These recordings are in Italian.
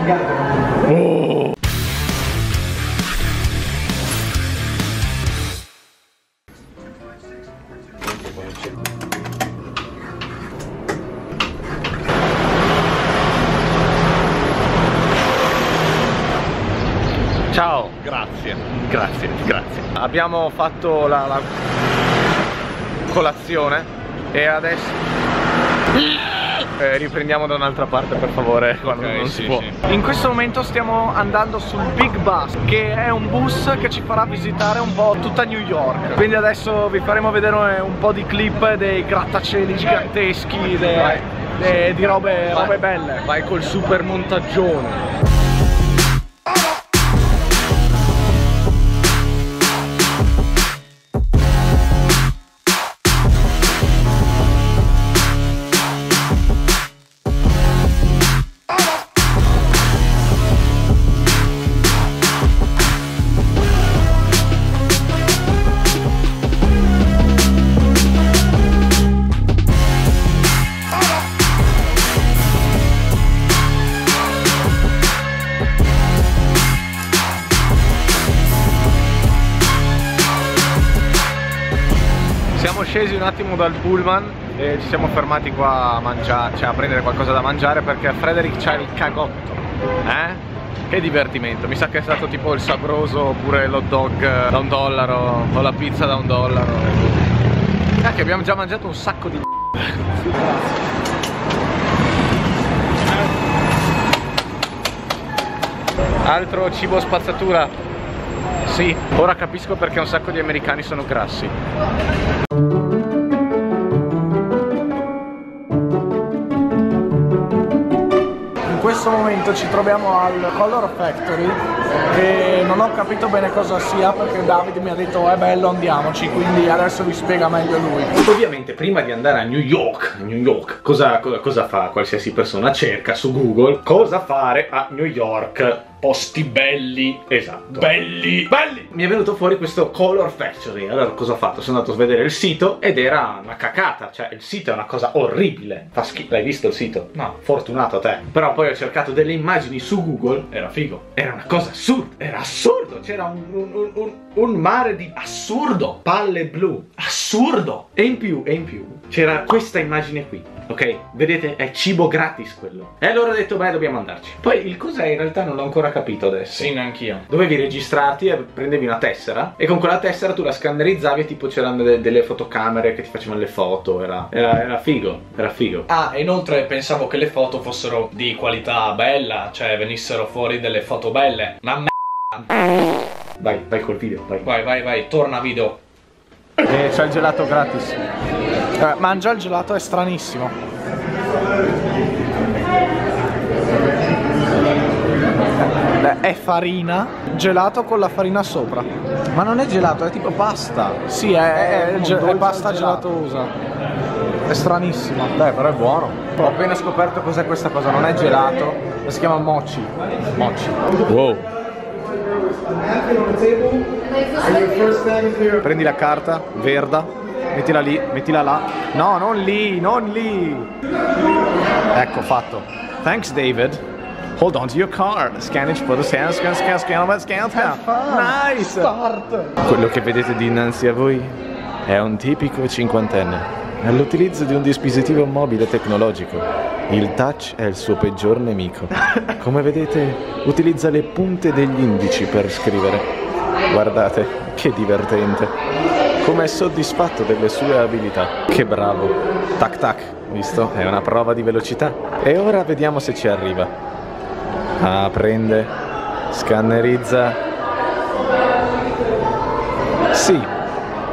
Oh. Ciao, grazie, grazie, grazie. Abbiamo fatto la, la colazione e adesso eh, riprendiamo da un'altra parte per favore quando Ok, non sì, si può. sì. In questo momento stiamo andando sul Big Bus che è un bus che ci farà visitare un po' tutta New York. Quindi adesso vi faremo vedere un po' di clip dei grattacieli giganteschi, de- de- di robe, robe belle. Vai col super montaggione. Scesi un attimo dal pullman e ci siamo fermati qua a mangiare, cioè a prendere qualcosa da mangiare perché Frederick c'ha il cagotto. Eh? Che divertimento, mi sa che è stato tipo il sabroso oppure l'hot dog da un dollaro o la pizza da un dollaro. Eh, che abbiamo già mangiato un sacco di Altro cibo spazzatura? Sì, ora capisco perché un sacco di americani sono grassi. Momento ci troviamo al Color Factory e non ho capito bene cosa sia perché Davide mi ha detto è bello andiamoci quindi adesso vi spiega meglio lui. Ovviamente prima di andare a New York, New York, cosa- cosa fa qualsiasi persona? Cerca su Google cosa fare a New York. Posti belli, esatto. Belli, belli! Mi è venuto fuori questo Color Factory. Allora cosa ho fatto? Sono andato a vedere il sito ed era una cacata. Cioè, il sito è una cosa orribile. Fa schifo. L'hai visto il sito? No, fortunato a te. Però poi ho cercato delle immagini su Google. Era figo. Era una cosa assurda. Era assurdo. C'era un, un- un- un- un mare di assurdo. Palle blu. Assurdo. E in più, e in più, c'era questa immagine qui. Ok, vedete, è cibo gratis quello. E allora ho detto, beh, dobbiamo andarci. Poi il cos'è in realtà non l'ho ancora capito adesso. Sì, neanch'io. Dovevi registrarti e prendevi una tessera e con quella tessera tu la scannerizzavi e tipo c'erano de- delle fotocamere che ti facevano le foto, era, era, era figo, era figo. Ah, e inoltre pensavo che le foto fossero di qualità bella, cioè venissero fuori delle foto belle. Ma me... Vai, vai col video, vai. Vai, vai, vai, torna video. E c'è il gelato gratis. Eh, mangia il gelato, è stranissimo. Eh, È farina, gelato con la farina sopra. Ma non è gelato, è tipo pasta. Sì, è, è, è dolce pasta gelatosa. È stranissima. Beh, però è buono. Ho appena scoperto cos'è questa cosa, non è gelato, si chiama mochi. Mochi. Wow. Prendi la carta, verda, mettila lì, mettila là. No, non lì, non lì. Ecco, fatto. Thanks, David. Hold on to your card. Scan it for the scan, scan, scan, scan, scan, scan. Nice! Quello che vedete dinanzi a voi è un tipico cinquantenne. All'utilizzo di un dispositivo mobile tecnologico. Il touch è il suo peggior nemico. Come vedete, utilizza le punte degli indici per scrivere. Guardate, che divertente. Come è soddisfatto delle sue abilità. Che bravo. Tac tac, visto? È una prova di velocità. E ora vediamo se ci arriva. Ah, prende, scannerizza. Sì,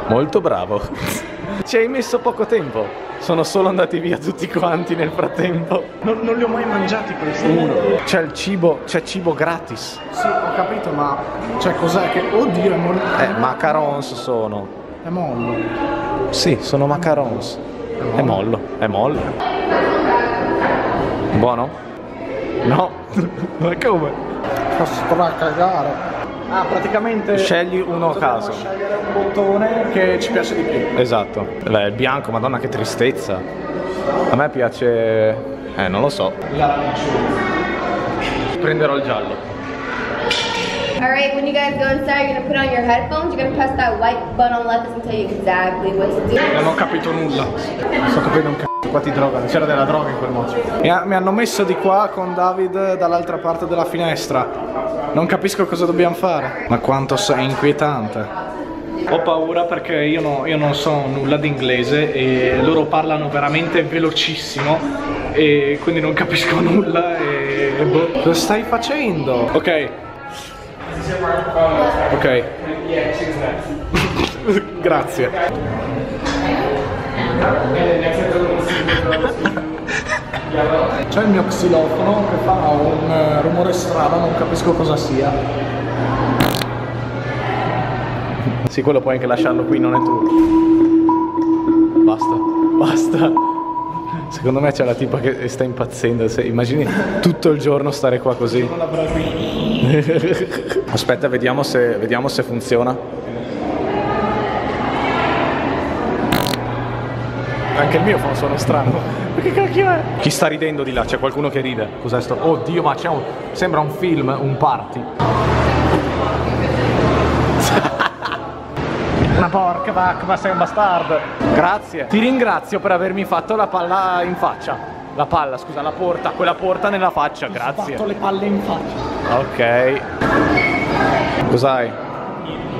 molto bravo. Ci hai messo poco tempo. Sono solo andati via tutti quanti nel frattempo. Non, non li ho mai mangiati questi. Uno. C'è il cibo, c'è cibo gratis. Sì, ho capito, ma cioè cos'è che oddio è mollo. Eh, macarons sono. È mollo. Sì, sono macarons. È mollo, è mollo. Buono? No. Ma come? Fa stracagare. Ah, praticamente scegli uno a caso. scegliere un bottone che ci piace di più. Esatto. Beh, il bianco, madonna che tristezza. A me piace eh, non lo so. prenderò il giallo. Alright, when you guys go inside, you're gonna put on your headphones, you're gonna press that white button on left, it's gonna tell you exactly what to do. Non ho capito nulla. Sto capendo un c***o, qua ti drogano. C'era della droga in quel modo. Mi, ha- mi hanno messo di qua con David dall'altra parte della finestra. Non capisco cosa dobbiamo fare. Ma quanto sei inquietante. Ho paura perché io, no- io non so nulla di inglese e loro parlano veramente velocissimo e quindi non capisco nulla e... boh. Cosa stai facendo? Ok. Ok. Grazie. C'è il mio xilofono che fa un eh, rumore strano, non capisco cosa sia. Sì, quello puoi anche lasciarlo qui, non è tuo. Basta, basta. Secondo me c'è la tipa che sta impazzendo. Se- immagini tutto il giorno stare qua così. Aspetta, vediamo se, vediamo se funziona. Anche il mio fa un suono strano. Che cacchio è? Chi sta ridendo di là? C'è qualcuno che ride. Cos'è sto? Oddio, ma c'è un. Sembra un film, un party. Ma porca vacca, ma sei un bastardo. Grazie. Ti ringrazio per avermi fatto la palla in faccia. La palla, scusa, la porta, quella porta nella faccia, grazie. Ho fatto le palle in faccia. Ok. Cos'hai?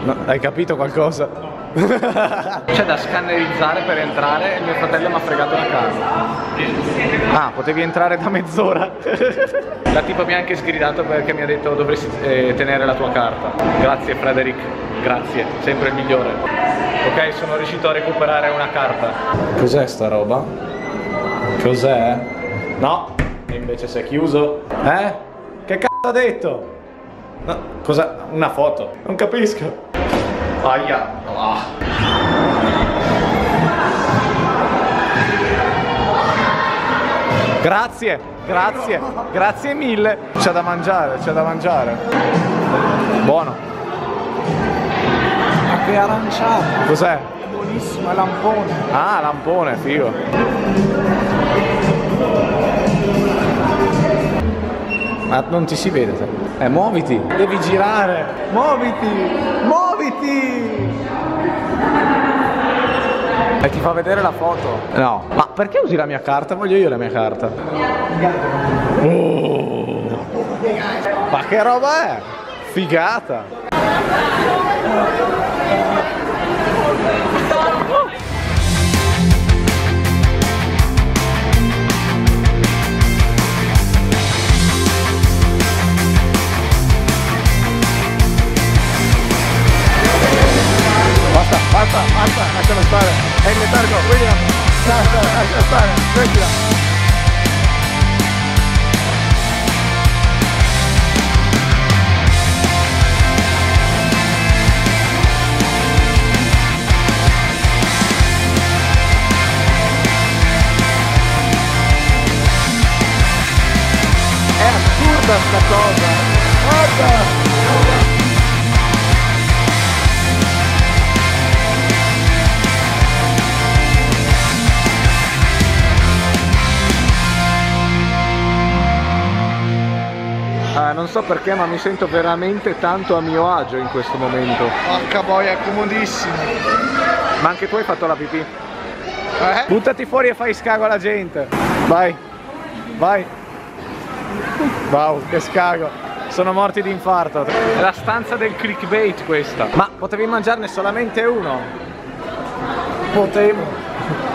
No, hai capito qualcosa? C'è da scannerizzare per entrare e mio fratello mi ha fregato la casa. Ah, potevi entrare da mezz'ora. la tipa mi ha anche sgridato perché mi ha detto dovresti eh, tenere la tua carta. Grazie Frederick, grazie, sempre il migliore. Ok, sono riuscito a recuperare una carta. Cos'è sta roba? Cos'è? No, e invece si è chiuso. Eh? Che cazzo ha detto? No, cosa? Una foto? Non capisco. Aia. Ah. Grazie, grazie, grazie mille. C'è da mangiare, c'è da mangiare. Buono. Ma che aranciata! Cos'è? È buonissimo, è lampone. Ah, lampone, figo. Ma non ti si vede. te. Eh, muoviti. Devi girare. Muoviti. Muoviti. E ti fa vedere la foto. No. Ma perché usi la mia carta? Voglio io la mia carta. Oh. Ma che roba è? Figata. Basta, lascia stare, smettila. È assurda sta non so perché, ma mi sento veramente tanto a mio agio in questo momento. Porca boia, è comodissimo. Ma anche tu hai fatto la pipì? Eh? Buttati fuori e fai scago alla gente. Vai, vai. Wow, che scago. Sono morti di infarto. È la stanza del clickbait questa. Ma potevi mangiarne solamente uno. Potevo.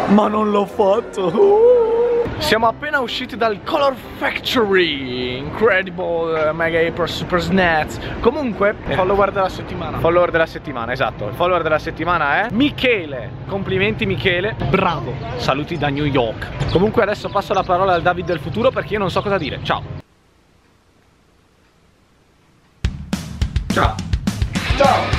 Ma non l'ho fatto. Siamo appena usciti dal Color Factory Incredible uh, Mega Hyper Super Snacks Comunque Follower della settimana. Follower della settimana, esatto. Il follower della settimana è Michele. Complimenti Michele, bravo. Saluti da New York. Comunque adesso passo la parola al David del futuro perché io non so cosa dire. Ciao. Ciao. Ciao!